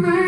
my